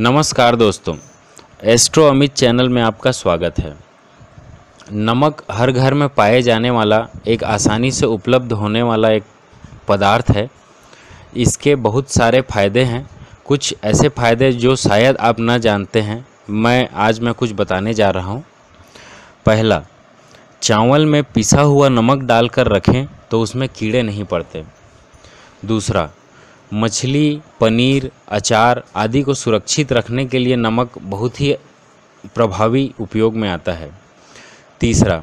नमस्कार दोस्तों astro Amit channel में आपका स्वागत है। नमक हर घर में पाए जाने वाला एक आसानी से उपलब्ध होने वाला एक पदार्थ है। इसके बहुत सारे फ़ायदे हैं। कुछ ऐसे फ़ायदे जो शायद आप न जानते हैं, मैं आज मैं कुछ बताने जा रहा हूँ। पहला, चावल में पिसा हुआ नमक डालकर रखें तो उसमें कीड़े नहीं पड़ते। दूसरा मछली, पनीर, अचार आदि को सुरक्षित रखने के लिए नमक बहुत ही प्रभावी उपयोग में आता है। तीसरा,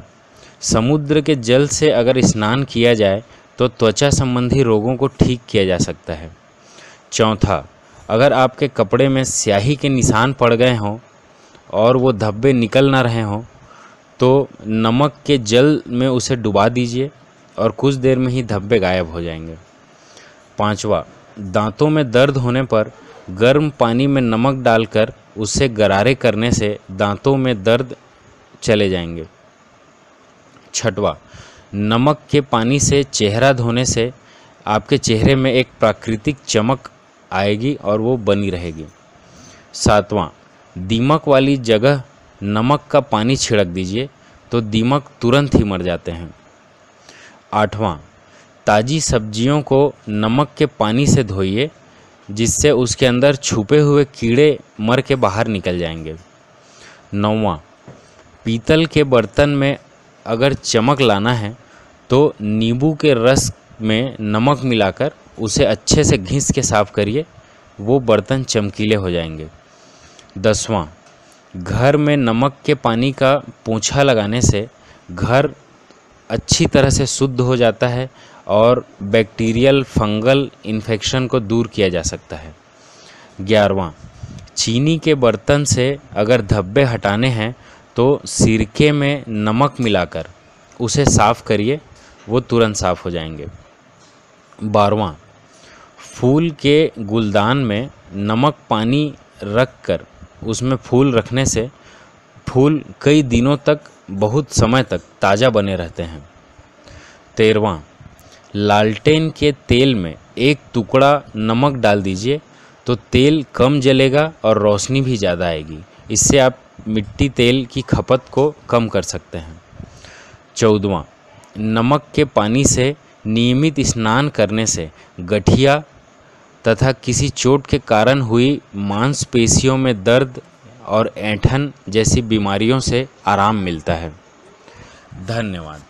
समुद्र के जल से अगर स्नान किया जाए तो त्वचा संबंधी रोगों को ठीक किया जा सकता है। चौथा, अगर आपके कपड़े में स्याही के निशान पड़ गए हों और वो धब्बे निकल ना रहे हों तो नमक के जल में उसे डुबा दीजिए और कुछ देर में ही धब्बे गायब हो जाएँगे। पांचवा दांतों में दर्द होने पर गर्म पानी में नमक डालकर उससे गरारे करने से दांतों में दर्द चले जाएँगे। छठवा, नमक के पानी से चेहरा धोने से आपके चेहरे में एक प्राकृतिक चमक आएगी और वो बनी रहेगी। सातवां, दीमक वाली जगह नमक का पानी छिड़क दीजिए तो दीमक तुरंत ही मर जाते हैं। आठवां ताज़ी सब्जियों को नमक के पानी से धोइए, जिससे उसके अंदर छुपे हुए कीड़े मर के बाहर निकल जाएँगे। नौवा, पीतल के बर्तन में अगर चमक लाना है तो नींबू के रस में नमक मिलाकर उसे अच्छे से घिस के साफ़ करिए, वो बर्तन चमकीले हो जाएँगे। दसवां, घर में नमक के पानी का पोंछा लगाने से घर अच्छी तरह से शुद्ध हो जाता है और बैक्टीरियल फंगल इन्फेक्शन को दूर किया जा सकता है। ग्यारहवा, चीनी के बर्तन से अगर धब्बे हटाने हैं तो सिरके में नमक मिलाकर उसे साफ़ करिए, वो तुरंत साफ़ हो जाएँगे। बारवा फूल के गुलदान में नमक पानी रख कर उसमें फूल रखने से फूल कई दिनों तक, बहुत समय तक ताज़ा बने रहते हैं। तेरहवा लालटेन के तेल में एक टुकड़ा नमक डाल दीजिए तो तेल कम जलेगा और रोशनी भी ज़्यादा आएगी। इससे आप मिट्टी तेल की खपत को कम कर सकते हैं। चौदवा, नमक के पानी से नियमित स्नान करने से गठिया तथा किसी चोट के कारण हुई मांसपेशियों में दर्द और ऐंठन जैसी बीमारियों से आराम मिलता है। धन्यवाद।